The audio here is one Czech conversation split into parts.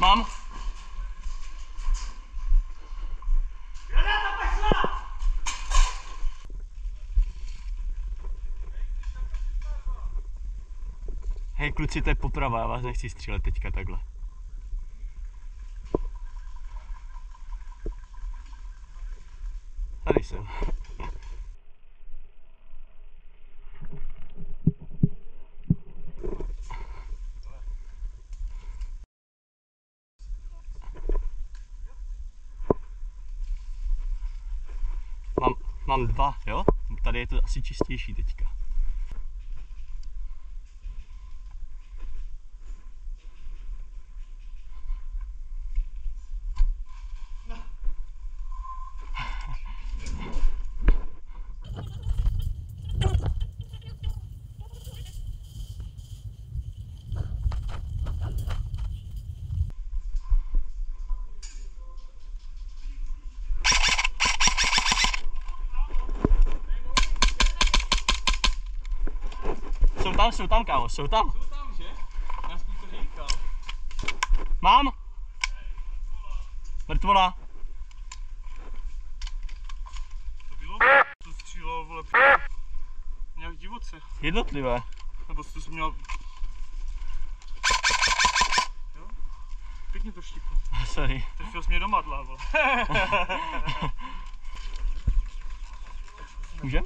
Mám. Hej kluci, to je poprava, já vás nechci střílet teďka takhle. Tady jsem. Mám, dva, jo? Tady je to asi čistější teďka. Tam, jsou tam, kámo, jsou tam. Jsou tam, že? Já jsem to říkal. Mám. Mrtvola. To bylo? To střílel, vole, nějak divoce. Jednotlivé. Nebo jsi to měl... Jo? Pěkně to štíplo. Sorry. Trefil jsi mě do madla, vole. Můžem?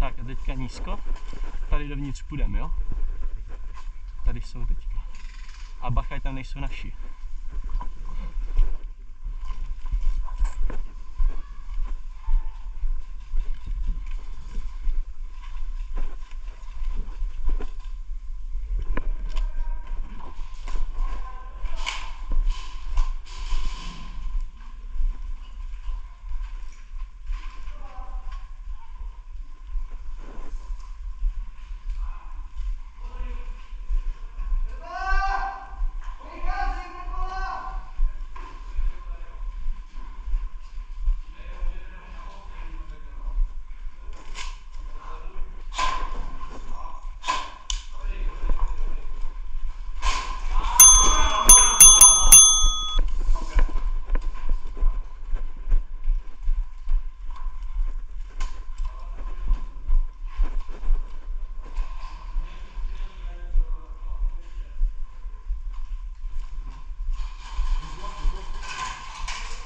Tak a teďka nízko. Tady dovnitř půjdeme, jo? Tady jsou teďka. A bacha, tam nejsou naši.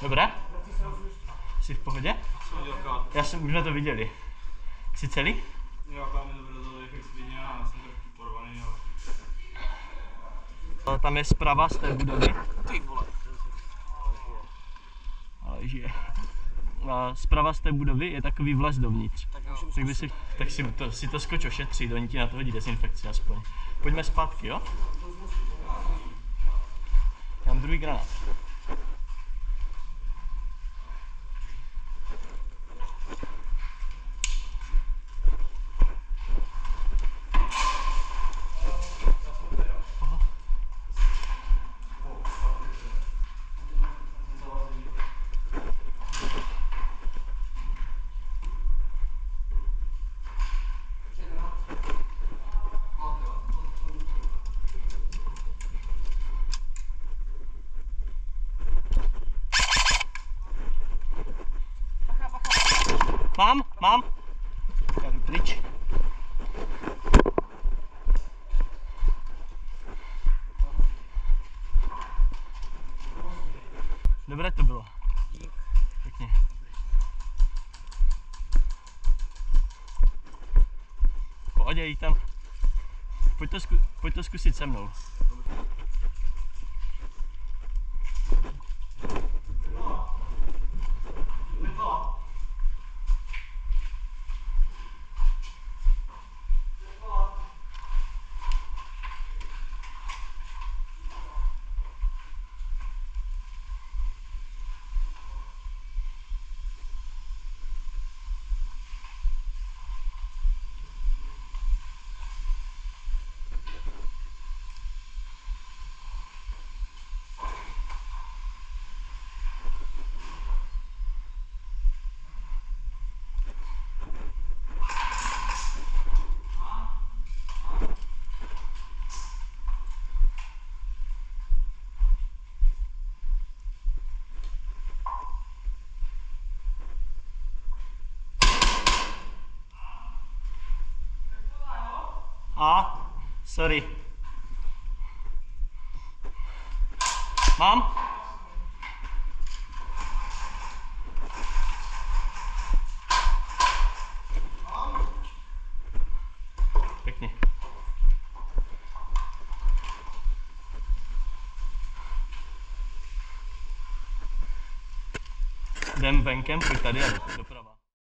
Dobré? Jsi v pohodě? Já jsem, už jsme to viděli. Jsi celý? nějaká mi to vylezla jak svině a jsem trošku porvaný, ale... A Tam je zprava z té budovy. Ty vole. Ale žije. A zprava z té budovy je takový vlez dovnitř. Tak, by si, tak si to, si to skoč ošetřit, oni ti na to hodí dezinfekci aspoň. Pojďme zpátky, jo? Já mám druhý granát. Mám, mám. Já jdu pryč. Dobré to bylo. Pěkně. Pohodě, jít tam. Pojď to, zku, pojď to zkusit se mnou. Sorry. Pěkně. Jdem venkem, pojď tady a do- doprava.